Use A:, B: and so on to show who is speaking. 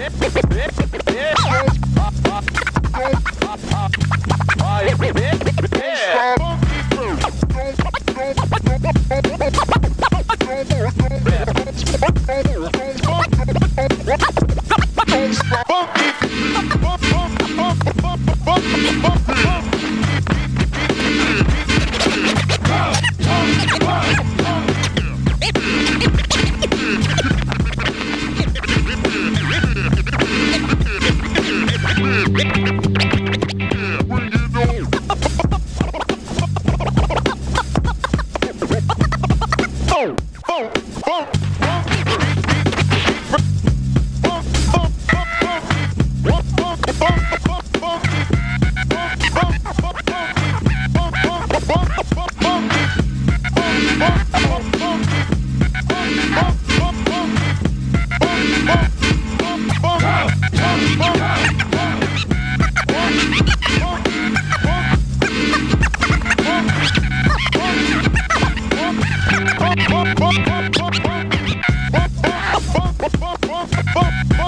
A: Funky, funky, funky, funky, funky, funky.
B: Bump, bump,
A: bump. boom, boom.